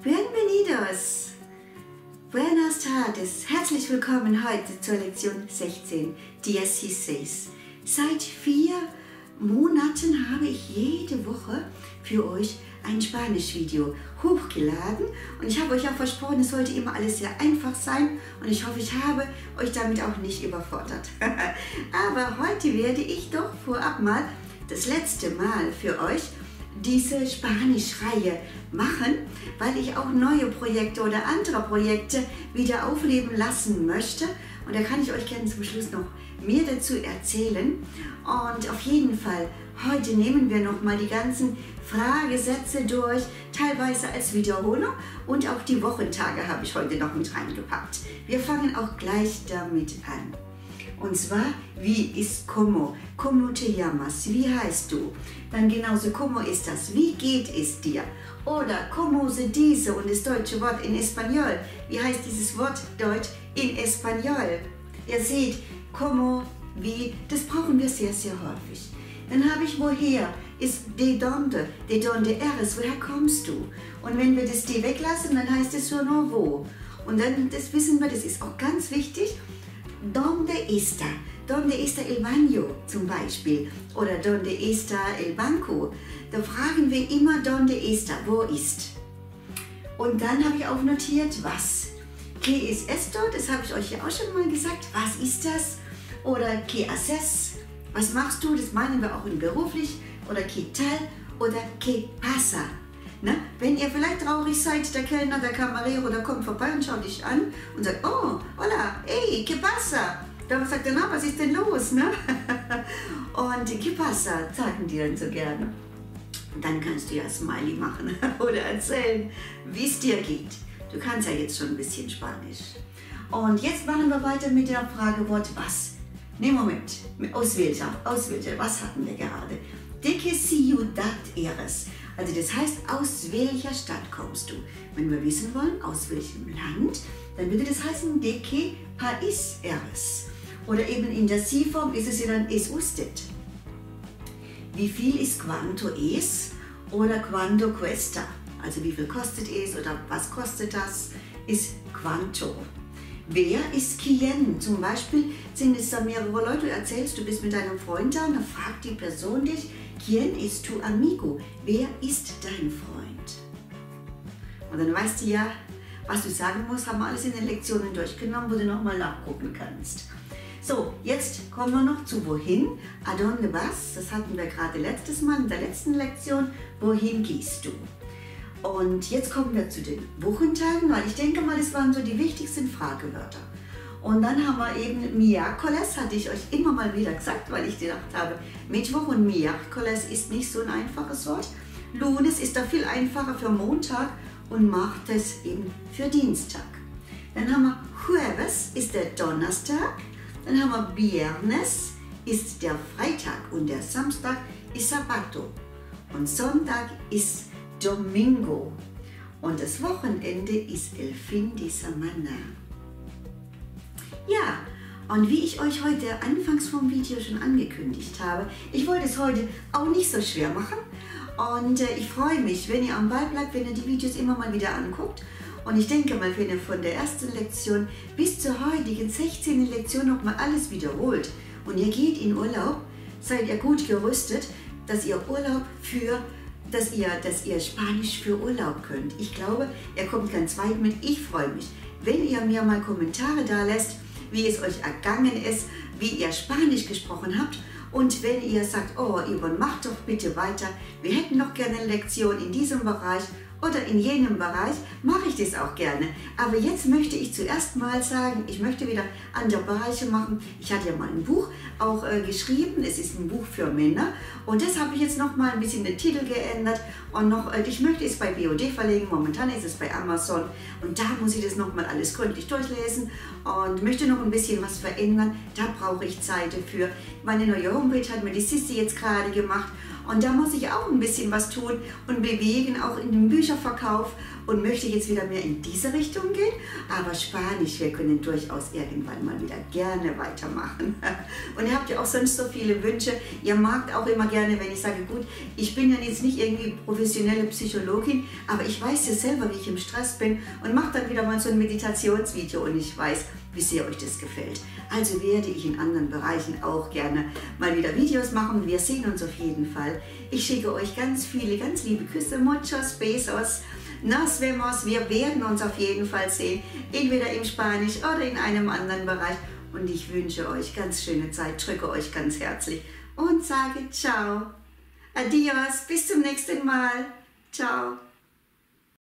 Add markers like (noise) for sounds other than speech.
Bienvenidos! Buenas tardes! Herzlich willkommen heute zur Lektion 16, Dies Seis. Seit vier Monaten habe ich jede Woche für euch ein Spanisch-Video hochgeladen und ich habe euch auch versprochen, es sollte immer alles sehr einfach sein und ich hoffe, ich habe euch damit auch nicht überfordert. (laughs) Aber heute werde ich doch vorab mal das letzte Mal für euch diese Spanisch-Reihe machen, weil ich auch neue Projekte oder andere Projekte wieder aufleben lassen möchte. Und da kann ich euch gerne zum Schluss noch mehr dazu erzählen. Und auf jeden Fall, heute nehmen wir noch mal die ganzen Fragesätze durch, teilweise als Wiederholung und auch die Wochentage habe ich heute noch mit reingepackt. Wir fangen auch gleich damit an. Und zwar, wie ist como? Como te llamas? Wie heißt du? Dann genauso, como ist das? Wie geht es dir? Oder como se dice und das deutsche Wort in Espanol. Wie heißt dieses Wort Deutsch in Espanol? Ihr seht, como, wie, das brauchen wir sehr, sehr häufig. Dann habe ich woher, ist de donde, de donde eres, woher kommst du? Und wenn wir das de weglassen, dann heißt es so nur wo. Und dann, das wissen wir, das ist auch ganz wichtig. ¿Dónde está? ¿Dónde está el baño zum Beispiel? Oder ¿Dónde está el banco? Da fragen wir immer ¿Dónde está? Wo ist? Und dann habe ich auch notiert, was. ¿Qué es esto? Das habe ich euch ja auch schon mal gesagt. Was ist das? Oder ¿Qué haces? Was machst du? Das meinen wir auch in beruflich. Oder ¿Qué tal? Oder ¿Qué pasa? Ne? Wenn ihr vielleicht traurig seid, der Kellner, der Camarero, der kommt vorbei und schaut dich an und sagt, oh, hola, hey, ¿qué pasa? Dann sagt er, na, was ist denn los? Ne? (laughs) und ¿qué pasa? sagen die dann so gerne. Und dann kannst du ja Smiley machen (laughs) oder erzählen, wie es dir geht. Du kannst ja jetzt schon ein bisschen Spanisch. Und jetzt machen wir weiter mit dem Fragewort was. Ne, Moment. Aus welcher? Aus welcher? Was hatten wir gerade? De que ciudad eres? Also das heißt, aus welcher Stadt kommst du? Wenn wir wissen wollen, aus welchem Land, dann würde das heißen, de que país eres? Oder eben in der Sie-Form ist es ja dann es usted. Wie viel ist quanto es oder quanto cuesta? Also wie viel kostet es oder was kostet das, ist quanto. Wer ist Quién? Zum Beispiel sind es da mehrere Leute, du erzählst, du bist mit deinem Freund da, dann fragt die Person dich, ¿Quién es tu amigo? Wer ist dein Freund? Und dann weißt du ja, was du sagen musst, haben wir alles in den Lektionen durchgenommen, wo du nochmal nachgucken kannst. So, jetzt kommen wir noch zu wohin. Adonde was? Das hatten wir gerade letztes Mal in der letzten Lektion. Wohin gehst du? Und jetzt kommen wir zu den Wochentagen, weil ich denke mal, das waren so die wichtigsten Fragewörter. Und dann haben wir eben Miércoles, hatte ich euch immer mal wieder gesagt, weil ich gedacht habe, Mittwoch und Miércoles ist nicht so ein einfaches Wort. Lunes ist da viel einfacher für Montag und Martes eben für Dienstag. Dann haben wir Jueves, ist der Donnerstag. Dann haben wir Viernes, ist der Freitag und der Samstag ist Sabato. Und Sonntag ist Domingo. Und das Wochenende ist El Fin de Semana. Ja, und wie ich euch heute anfangs vom Video schon angekündigt habe, ich wollte es heute auch nicht so schwer machen. Und äh, ich freue mich, wenn ihr am Ball bleibt, wenn ihr die Videos immer mal wieder anguckt. Und ich denke mal, wenn ihr von der ersten Lektion bis zur heutigen 16. Lektion nochmal alles wiederholt und ihr geht in Urlaub, seid ihr gut gerüstet, dass ihr Urlaub für dass ihr, dass ihr Spanisch für Urlaub könnt. Ich glaube, ihr kommt ganz weit mit. Ich freue mich, wenn ihr mir mal Kommentare da lässt, wie es euch ergangen ist, wie ihr Spanisch gesprochen habt. Und wenn ihr sagt, oh Yvonne, macht doch bitte weiter, wir hätten noch gerne eine Lektion in diesem Bereich oder in jenem Bereich, mache ich das auch gerne. Aber jetzt möchte ich zuerst mal sagen, ich möchte wieder andere Bereiche machen. Ich hatte ja mal ein Buch auch äh, geschrieben, es ist ein Buch für Männer und das habe ich jetzt noch mal ein bisschen den Titel geändert und noch, äh, ich möchte es bei BOD verlegen, momentan ist es bei Amazon und da muss ich das noch mal alles gründlich durchlesen und möchte noch ein bisschen was verändern. Da brauche ich Zeit dafür. Meine neue Homepage hat mir die Sissi jetzt gerade gemacht Und da muss ich auch ein bisschen was tun und bewegen, auch in dem Bücherverkauf und möchte jetzt wieder mehr in diese Richtung gehen. Aber Spanisch, wir können durchaus irgendwann mal wieder gerne weitermachen. (laughs) Und ihr habt ja auch sonst so viele Wünsche. Ihr magt auch immer gerne, wenn ich sage, gut, ich bin ja jetzt nicht irgendwie professionelle Psychologin, aber ich weiß ja selber, wie ich im Stress bin und mache dann wieder mal so ein Meditationsvideo und ich weiß, wie sehr euch das gefällt. Also werde ich in anderen Bereichen auch gerne mal wieder Videos machen. Wir sehen uns auf jeden Fall. Ich schicke euch ganz viele, ganz liebe Küsse. Muchos besos. Nos vemos. Wir werden uns auf jeden Fall sehen. Entweder im Spanisch oder in einem anderen Bereich. Und ich wünsche euch ganz schöne Zeit. Drücke euch ganz herzlich und sage Ciao. Adios. Bis zum nächsten Mal. Ciao.